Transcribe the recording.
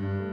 Letto